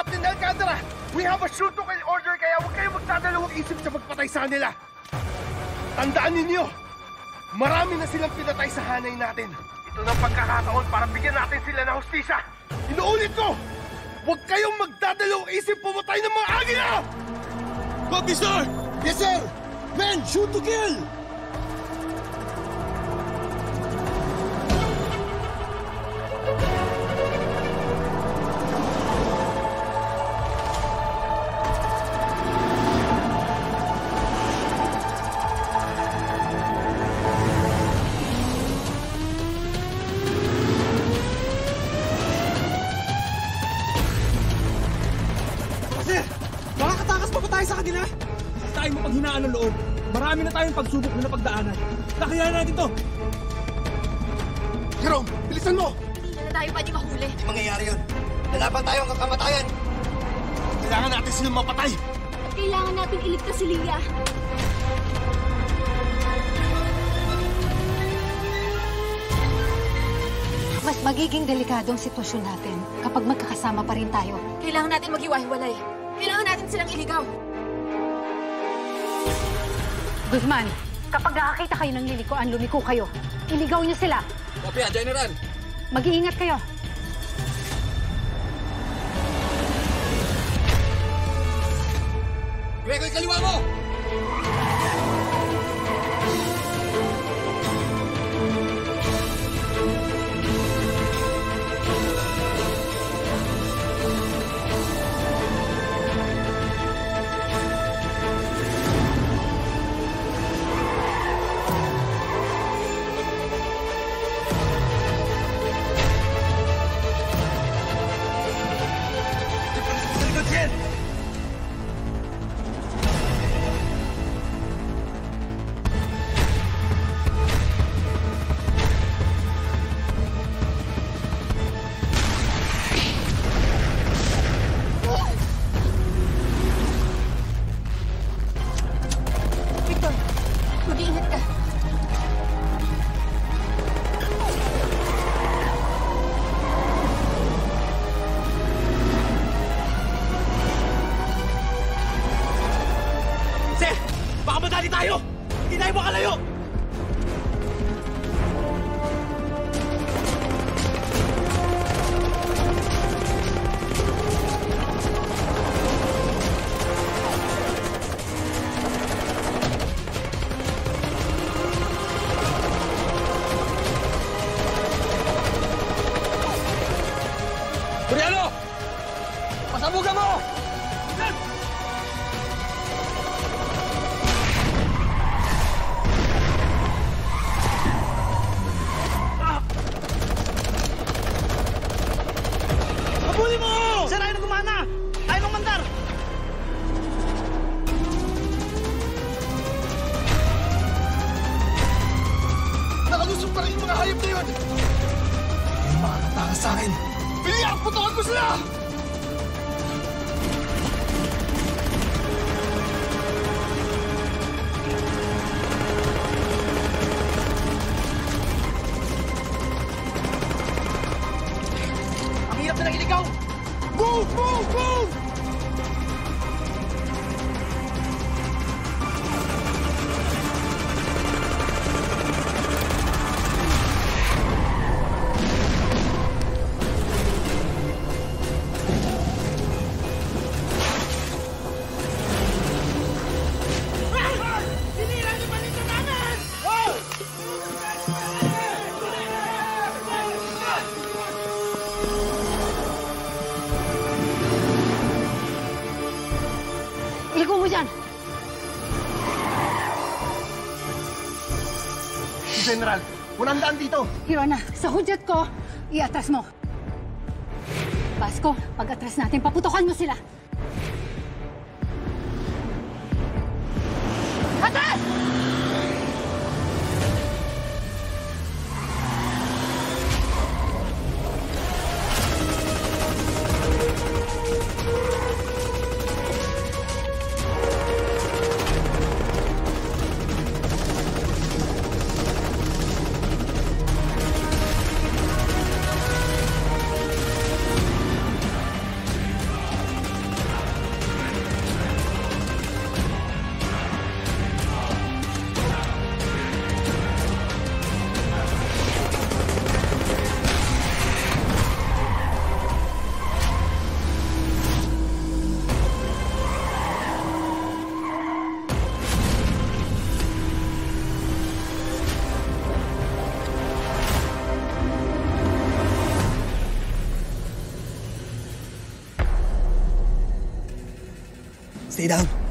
Captain Alcantara! We have a shoot to kill order kaya huwag kayong magdadalawang isip sa pagpatay sa kanila. Tandaan ninyo, marami na silang pinatay sa hanay natin. Ito na pagkakataon para bigyan natin sila ng hustisya. Inuulit ko, huwag kayong magdadalawang isip pumatay ng mga agila! Copy, sir! Yes, sir! Men, shoot to kill! Pa ba tayo mapaghinaan ng loob. Marami na tayong pagsubok na napagdaanan. Kakayahan natin to. Jerome, bilisan mo! Hindi na tayo pwede mahuli. Hindi mangyayari yun. Lalaban tayo hanggang kamatayan. Kailangan natin silang mapatay! At kailangan natin iligtas si Leah. Mas magiging delikado ang sitwasyon natin kapag magkakasama pa rin tayo. Kailangan natin maghiwa-hiwalay. Kailangan natin silang iligaw. Guzman, kapag nakakita kayo ng lilikuan, lumiko kayo. Iligaw niyo sila. Copy, General. Mag-iingat kayo. Gregory, kaliwa mo! Briano! Pasabugan mo! Habulin mo! Sir, ayaw na gumana! Ayaw ng mandar! Nakalusog pa rin yung mga hayop na yun! May makakatakas sa akin. Biliyak! Putukan mo sila! Ang dyan! General, walang daan dito! Hirona, sa hudyat ko, iatras mo. Basco, pag atras natin, paputokan mo sila. Stay down.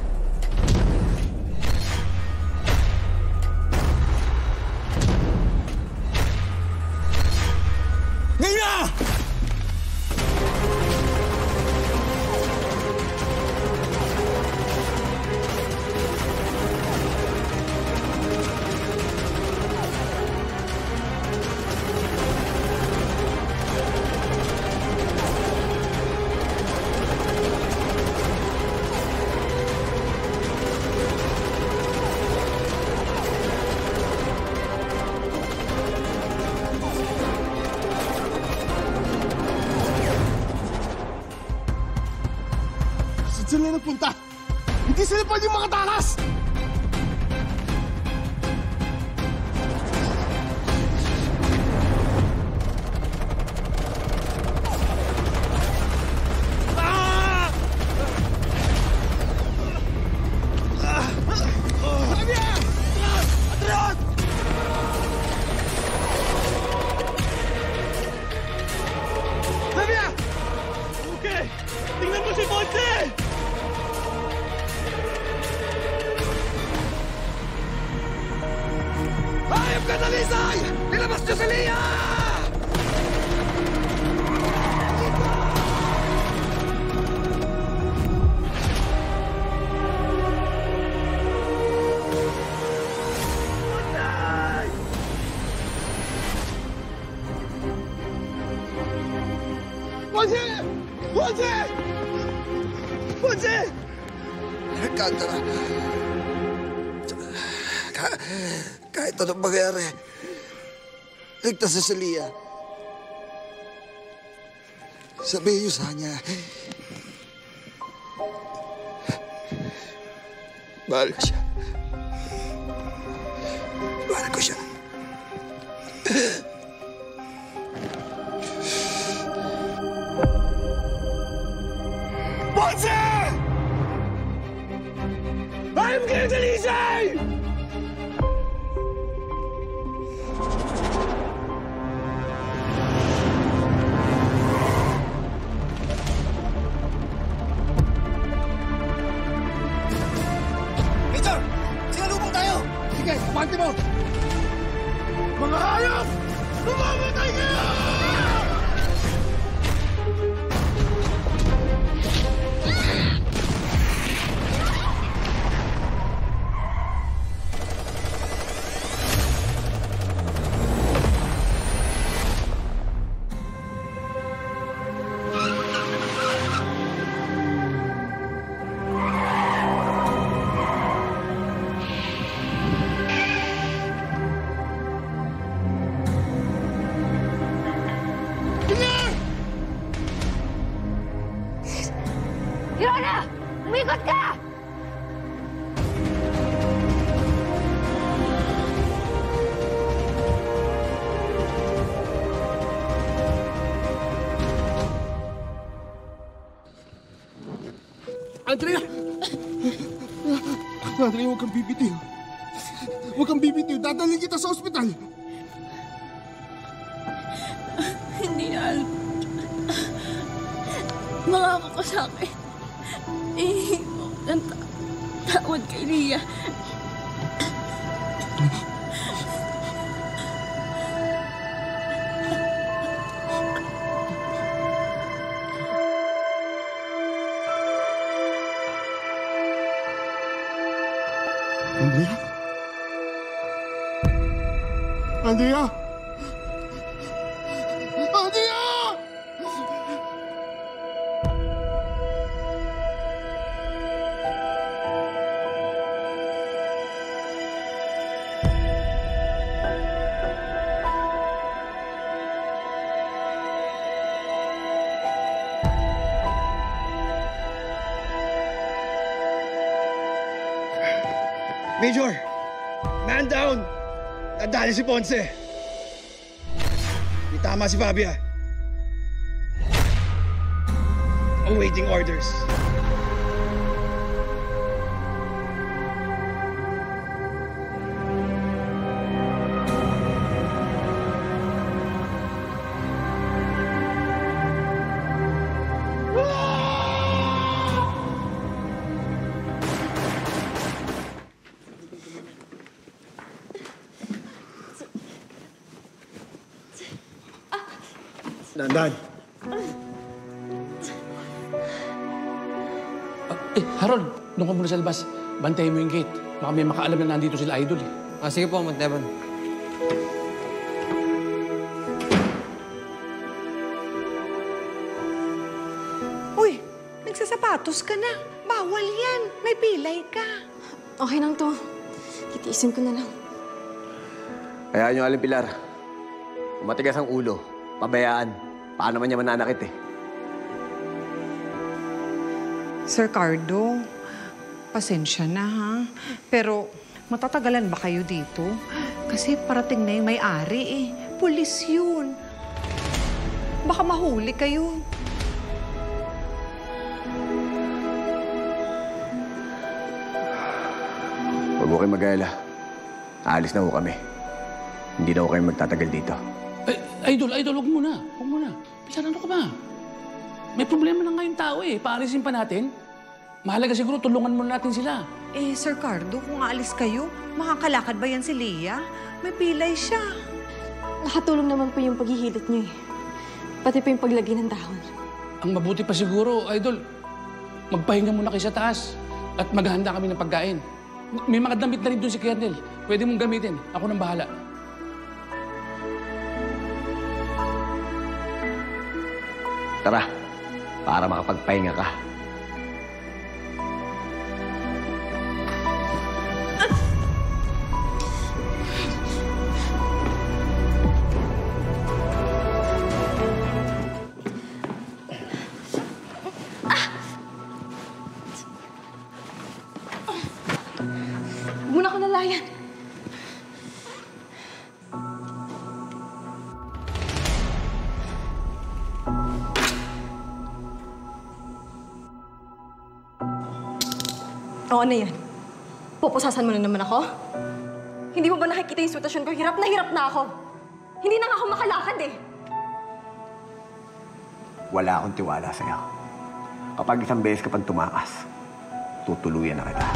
Ponce! Ponce! Ponce! Alcantara. Ka kahit anong mangyari, ligtas na si Lia. Sabihin niyo sa kanya, mahal ko siya. Mahal ko siya. I'm getting Dalisay! Major! Sinalubong tayo! Sige, pante mo! Mga hayop! Lumamatay kayo! Andrea! Andrea, huwag kang bibitiw. Huwag kang bibitiw. Dadalhin kita sa ospital. Hindi, Al. Mangako ka sa akin. Eh, ang ta- tawad kay Ria. Andrea? Andrea! Major! Man down! Nadali si Ponce! Di tama si Fabia. Awaiting orders. Dandan. Eh, Harold, doon ka muna sa labas. Bantayin mo yung gate. Baka may makaalam na nandito sila idol eh. Ah, sige po, Manteban. Uy, nagsasapatos ka na. Bawal yan. May pilay ka. Okay lang to. Titiisin ko na lang. Kaya nyo, Aling Pilar. Kung matigas ang ulo, pabayaan. Paano man niya mananakit eh. Sir Cardo, pasensya na ha. Pero matatagalan ba kayo dito? Kasi parating na yung may-ari eh. Pulis yun. Baka mahuli kayo. Huwag mo kayong mag-alala. Aalis na ho kami. Hindi na ho kayo magtatagal dito. Idol, idol, huwag muna. Huwag muna. Pilar, ano ka ba? May problema na ngayong tao eh. Paalisin pa natin. Mahalaga siguro, tulungan muna natin sila. Eh, Sir Cardo, kung aalis kayo, makakalakad ba yan si Leah? May pilay siya. Nakatulong naman po yung paghihilot niyo eh. Pati pa yung paglagay ng dahon. Ang mabuti pa siguro, idol, magpahinga muna kayo sa taas at maghahanda kami ng pagkain. May mga damit na rin doon si Kernel. Pwede mong gamitin. Ako nang bahala. Tara, para makapagpahinga ka. O ano yan? Pupusasan mo na naman ako? Hindi mo ba nakikita yung sitwasyon ko? Hirap na hirap na ako. Hindi na ako makalakad eh. Wala akong tiwala sa'yo. Kapag isang beses ka pang tumakas, tutuluyan na kita.